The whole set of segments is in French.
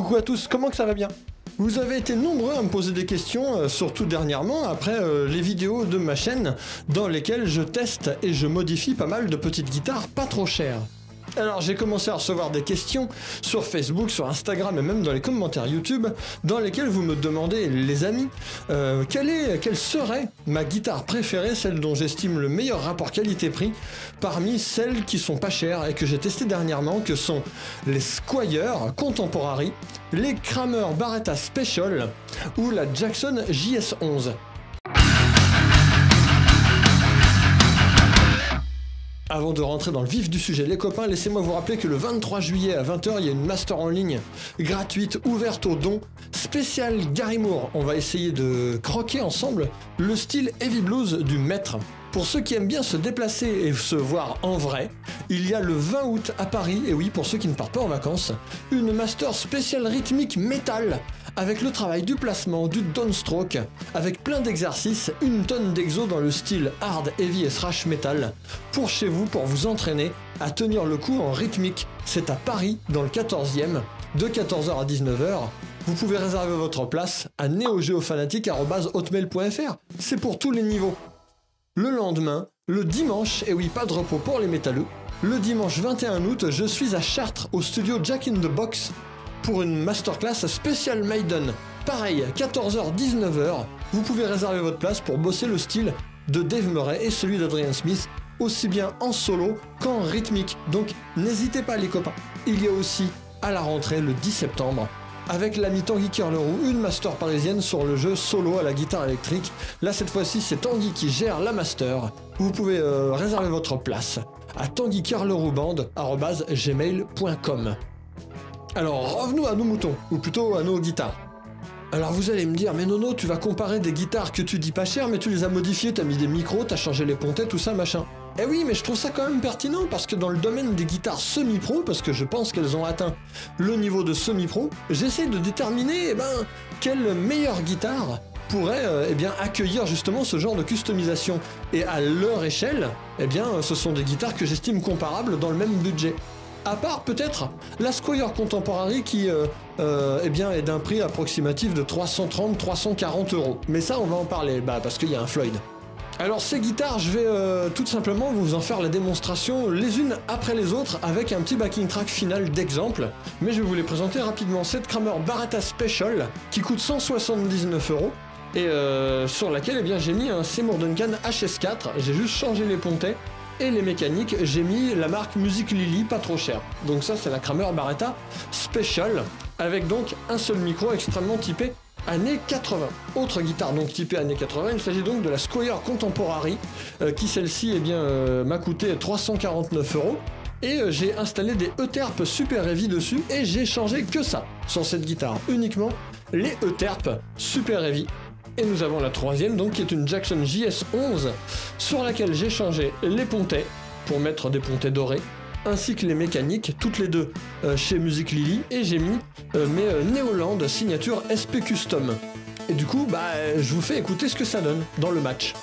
Coucou à tous, comment que ça va bien? Vous avez été nombreux à me poser des questions, euh, surtout dernièrement, après euh, les vidéos de ma chaîne, dans lesquelles je teste et je modifie pas mal de petites guitares pas trop chères. Alors j'ai commencé à recevoir des questions sur Facebook, sur Instagram et même dans les commentaires YouTube dans lesquels vous me demandez, les amis, euh, quelle, est, quelle serait ma guitare préférée, celle dont j'estime le meilleur rapport qualité-prix parmi celles qui sont pas chères et que j'ai testé dernièrement, que sont les Squire Contemporary, les Kramer Barretta Special ou la Jackson JS11. Avant de rentrer dans le vif du sujet, les copains, laissez-moi vous rappeler que le 23 juillet à 20h, il y a une master en ligne gratuite, ouverte aux dons, spéciale Gary Moore. On va essayer de croquer ensemble le style heavy blues du maître. Pour ceux qui aiment bien se déplacer et se voir en vrai, il y a le 20 août à Paris, et oui, pour ceux qui ne partent pas en vacances, une master spéciale rythmique métal avec le travail du placement, du downstroke, avec plein d'exercices, une tonne d'exos dans le style hard, heavy et thrash metal, pour chez vous, pour vous entraîner à tenir le coup en rythmique. C'est à Paris, dans le 14e, de 14h à 19h. Vous pouvez réserver votre place à neogeofanatic.hotmail.fr. C'est pour tous les niveaux le lendemain, le dimanche, et oui, pas de repos pour les métalleux, le dimanche 21 août, je suis à Chartres au studio Jack in the Box pour une masterclass spécial Maiden. Pareil, 14h-19h, vous pouvez réserver votre place pour bosser le style de Dave Murray et celui d'Adrian Smith, aussi bien en solo qu'en rythmique. Donc n'hésitez pas les copains. Il y a aussi à la rentrée le 10 septembre avec l'ami Tanguy Kerleroux, une master parisienne sur le jeu solo à la guitare électrique. Là, cette fois-ci, c'est Tanguy qui gère la master. Vous pouvez euh, réserver votre place à tanguykerlerouband.gmail.com. Alors, revenons à nos moutons, ou plutôt à nos guitares. Alors vous allez me dire, mais Nono, tu vas comparer des guitares que tu dis pas cher, mais tu les as modifiées, t'as mis des micros, t'as changé les pontets, tout ça, machin. Eh oui, mais je trouve ça quand même pertinent parce que dans le domaine des guitares semi-pro, parce que je pense qu'elles ont atteint le niveau de semi-pro, j'essaie de déterminer eh ben, quelle meilleure guitare pourrait euh, eh accueillir justement ce genre de customisation. Et à leur échelle, eh bien, ce sont des guitares que j'estime comparables dans le même budget. À part peut-être la Squire Contemporary qui euh, euh, eh bien, est d'un prix approximatif de 330-340 euros. Mais ça, on va en parler, bah, parce qu'il y a un Floyd. Alors ces guitares, je vais euh, tout simplement vous en faire la démonstration les unes après les autres avec un petit backing track final d'exemple, mais je vais vous les présenter rapidement. Cette Kramer Barata Special qui coûte 179 euros et sur laquelle eh j'ai mis un Seymour Duncan HS4, j'ai juste changé les pontets et les mécaniques, j'ai mis la marque Music Lily, pas trop cher. Donc ça c'est la Kramer Barata Special avec donc un seul micro extrêmement typé années 80. Autre guitare donc typée années 80, il s'agit donc de la Squire Contemporary, euh, qui celle-ci eh bien euh, m'a coûté 349 euros. Et euh, j'ai installé des Euterpes Super Heavy dessus et j'ai changé que ça sur cette guitare, uniquement les Euterpes Super Heavy. Et nous avons la troisième donc qui est une Jackson JS11 sur laquelle j'ai changé les pontets pour mettre des pontets dorés ainsi que les mécaniques, toutes les deux euh, chez Music Lily, et j'ai mis euh, mes euh, Neoland signature SP Custom. Et du coup, bah, je vous fais écouter ce que ça donne dans le match.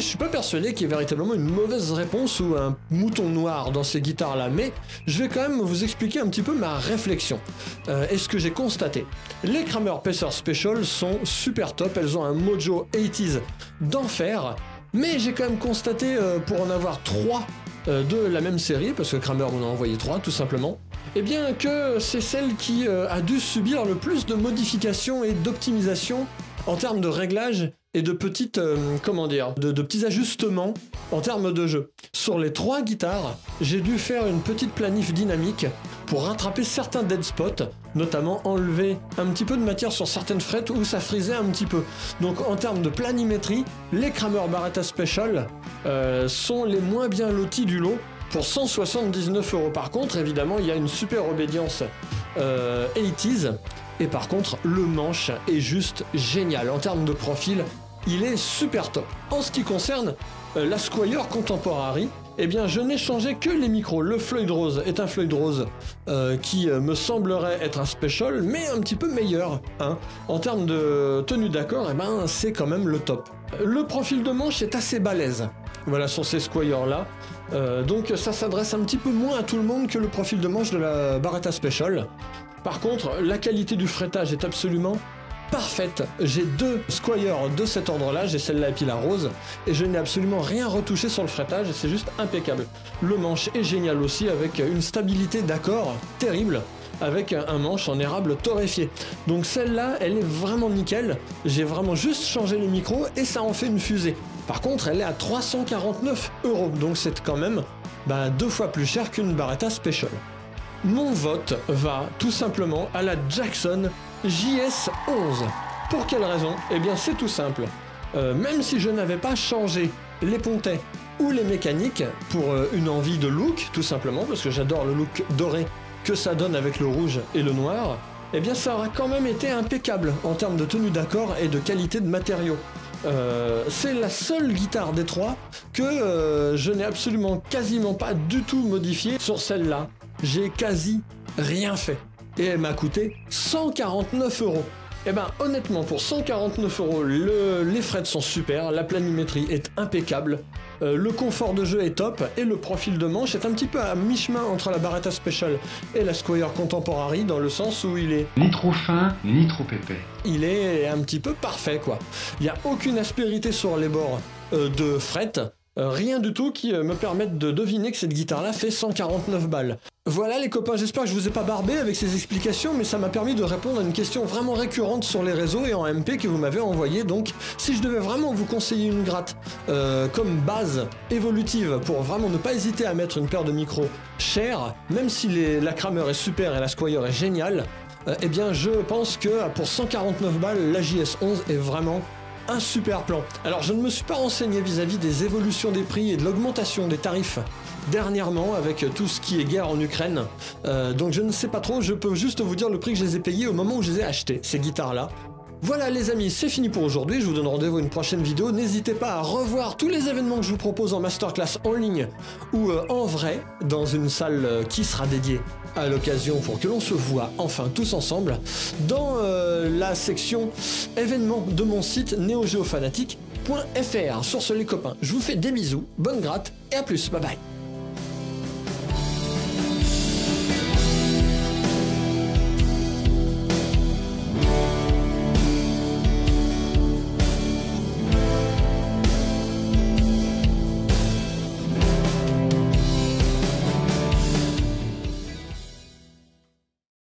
Je suis pas persuadé qu'il y ait véritablement une mauvaise réponse ou un mouton noir dans ces guitares-là, mais je vais quand même vous expliquer un petit peu ma réflexion euh, et ce que j'ai constaté. Les Kramer Pacer Special sont super top, elles ont un mojo 80s d'enfer, mais j'ai quand même constaté, euh, pour en avoir trois euh, de la même série, parce que Kramer m'en a envoyé trois tout simplement, eh bien que c'est celle qui a dû subir le plus de modifications et d'optimisation en termes de réglage et de petites, euh, comment dire, de, petits ajustements en termes de jeu. Sur les trois guitares, j'ai dû faire une petite planif dynamique pour rattraper certains dead spots, notamment enlever un petit peu de matière sur certaines frettes où ça frisait un petit peu. Donc en termes de planimétrie, les Kramer Barretta Special euh, sont les moins bien lotis du lot pour 179 euros. Par contre, évidemment, il y a une super obédience 80s euh, et par contre, le manche est juste génial. En termes de profil, il est super top. En ce qui concerne euh, la Squire Contemporary, eh bien, je n'ai changé que les micros. Le Floyd Rose est un Floyd Rose euh, qui euh, me semblerait être un special, mais un petit peu meilleur. Hein. En termes de tenue d'accord, eh ben, c'est quand même le top. Le profil de manche est assez balèze. Voilà, sur ces Squire là. donc ça s'adresse un petit peu moins à tout le monde que le profil de manche de la Barretta Special. Par contre, la qualité du fretage est absolument parfaite. J'ai deux Squire de cet ordre-là, j'ai celle-là et puis la rose, et je n'ai absolument rien retouché sur le fretage, c'est juste impeccable. Le manche est génial aussi, avec une stabilité d'accord terrible, avec un manche en érable torréfié. Donc celle-là, elle est vraiment nickel, j'ai vraiment juste changé le micro et ça en fait une fusée. Par contre, elle est à 349 euros, donc c'est quand même bah, deux fois plus cher qu'une Barretta Special. Mon vote va tout simplement à la Jackson JS11. Pour quelle raison? Eh bien c'est tout simple. Euh, même si je n'avais pas changé les pontets ou les mécaniques pour euh, une envie de look, tout simplement, parce que j'adore le look doré que ça donne avec le rouge et le noir, eh bien ça aura quand même été impeccable en termes de tenue d'accord et de qualité de matériaux. Euh, c'est la seule guitare des trois que je n'ai absolument quasiment pas du tout modifiée sur celle-là j'ai quasi rien fait. Et elle m'a coûté 149 euros. Eh ben honnêtement, pour 149 euros, les frais sont super, la planimétrie est impeccable, euh, le confort de jeu est top et le profil de manche est un petit peu à mi-chemin entre la Barretta Special et la Squire Contemporary dans le sens où il est ni trop fin ni trop épais. Il est un petit peu parfait quoi. Il n'y a aucune aspérité sur les bords euh, de fret. Euh, rien du tout qui me permette de deviner que cette guitare-là fait 149 balles. Voilà les copains, j'espère que je vous ai pas barbé avec ces explications, mais ça m'a permis de répondre à une question vraiment récurrente sur les réseaux et en MP que vous m'avez envoyé. Donc, si je devais vraiment vous conseiller une gratte euh, comme base évolutive pour vraiment ne pas hésiter à mettre une paire de micros chers, même si la Kramer est super et la Squire est géniale, euh, eh bien, je pense que pour 149 balles, la JS11 est vraiment un super plan. Alors je ne me suis pas renseigné vis-à-vis des évolutions des prix et de l'augmentation des tarifs dernièrement avec tout ce qui est guerre en Ukraine. Euh, donc je ne sais pas trop, je peux juste vous dire le prix que je les ai payés au moment où je les ai achetés, ces guitares-là. Voilà les amis, c'est fini pour aujourd'hui, je vous donne rendez-vous à une prochaine vidéo. N'hésitez pas à revoir tous les événements que je vous propose en masterclass en ligne ou euh, en vrai dans une salle euh, qui sera dédiée à l'occasion pour que l'on se voit enfin tous ensemble dans la section événements de mon site neogéofanatique.fr. Sur ce les copains, je vous fais des bisous, bonne gratte et à plus, bye bye